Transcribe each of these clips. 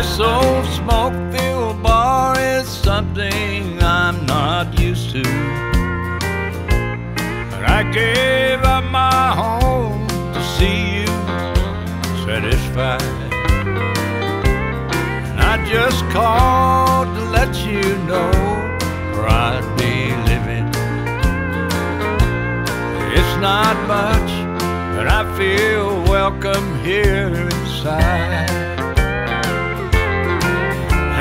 This old smoke filled bar is something I'm not used to. But I gave up my home to see you satisfied. And I just called to let you know where I'd be living. It's not much, but I feel welcome here inside.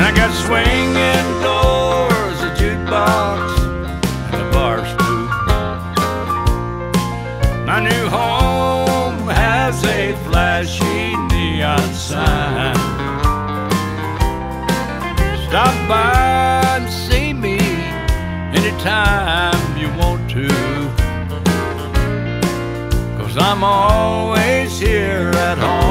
I got swinging doors, a jukebox, and a bar stool. My new home has a flashy neon sign. Stop by and see me anytime you want to. Cause I'm always here at home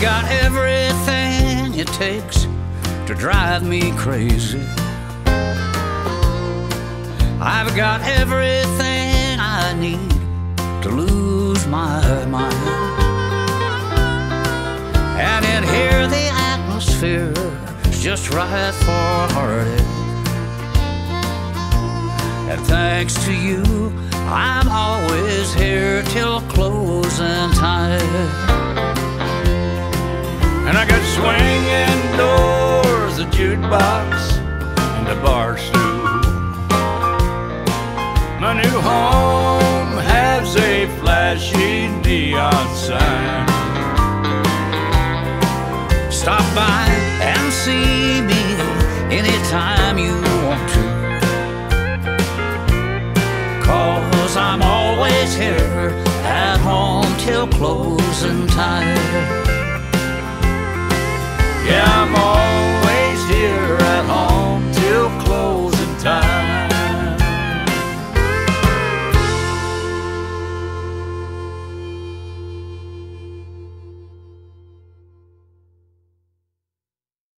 got everything it takes to drive me crazy. I've got everything I need to lose my mind. And in here, the atmosphere is just right for heartache. And thanks to you, I'm always here till closing jukebox, and a bar stool. My new home has a flashy neon sign. Stop by and see me anytime you want to. Cause I'm always here at home till closing time.